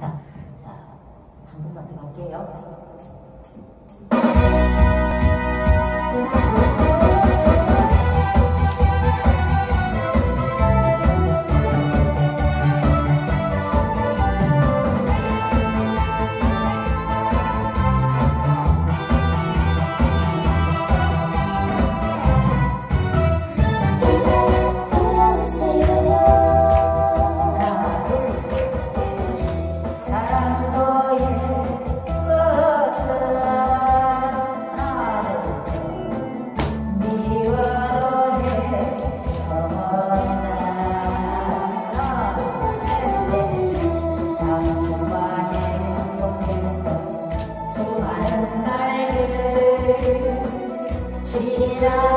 자, 한 번만 더 갈게요. 散ら